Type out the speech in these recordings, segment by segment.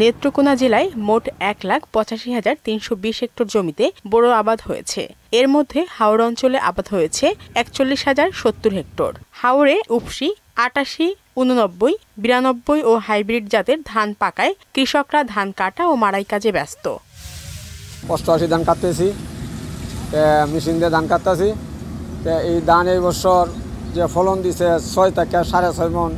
নেত্রকোনা জেলায় মোট এক লাখ পঁচাশি হাজার তিনশো বিশ হেক্টর জমিতে বোরো আবাদ হয়েছে। এর মধ্যে হাওড় অঞ্চলে আবাদ হয়েছে একচল্লিশ হাজার সত্তর হেক্টর। হাওড়ে উপসি আটাশি, উননব্বই, বিরানব্বই ও হাইব্রিড জাতের ধান পাকায় কৃষকরা ধান কাটা ও মাড়াই কাজে ব্যস্ত। অষ্টআশি ধান কাটতেছি মেশিন দিয়ে ধান কাটতেছি। এই ধান এই বছর যে ফলন দিছে ছয় থেকে সাড়ে ছয় মন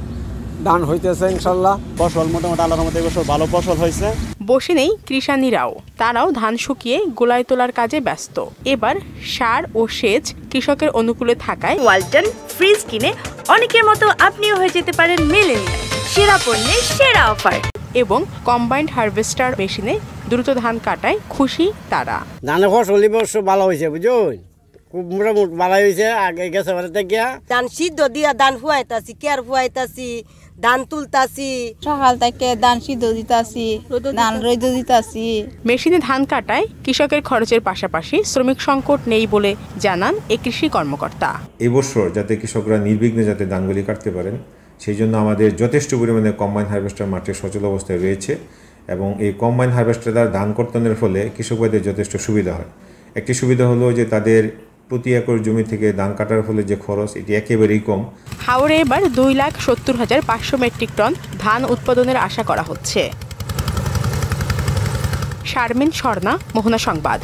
ধান হইতেছে ইনশাল্লাহ। ফসল মোটামুটি আল্লাহর মতো এবছর ভালো ফসল হয়েছে বসে নেই কৃষানীরাও তারাও ধান শুকিয়ে গোলায় তোলার কাজে ব্যস্ত। এবার সার ও সেচ কৃষকের অনুকূলে থাকায় ওয়ালটন ফ্রিজ কিনে অনেকের মতো আপনিও হয়ে যেতে পারেন মেলেনিয়া সেরা পণ্যের সেরা অফার। এবং কম্বাইন্ড হারভেস্টার মেশিনে দ্রুত ধান কাটায় খুশি তারা। ধানের ফসল ভালো হয়েছে বুঝুন? মোটামুটি ভালো হয়েছে আগে গেছে বাড়িতে গিয়া। ধান সিদ্ধ দিয়া ধান ফুয়াইতাছি কেয়ার ফুয়াইতাছি ধান তুলতাছি। সকাল থেকে ধান সিদ্ধ দিতাছি ধান রৈদ দিতাছি। মেশিনে ধান কাটায় কৃষকের খরচের পাশাপাশি শ্রমিক সংকট নেই বলে জানান এ কৃষি কর্মকর্তা। এবছর যাতে কৃষকরা নির্বিঘ্নে যাতে ধানগুলি কাটতে পারেন সেই জন্য আমাদের যথেষ্ট পরিমাণে কম্বাইন হারভেস্টার মাঠে সচল অবস্থায় রয়েছে এবং এই কম্বাইন হারভেস্টার দ্বারা ধান কর্তনের ফলে কৃষক ভাইদের যথেষ্ট সুবিধা হয়। একটি সুবিধা হলো যে তাদের প্রতি একর জমি থেকে ধান কাটার ফলে যে খরচ, এটি একেবারেই কম। হাওড়ে এবার দুই লাখ সত্তর হাজার পাঁচশো মেট্রিক টন ধান উৎপাদনের আশা করা হচ্ছে। শারমিন স্বর্ণা মোহনা সংবাদ।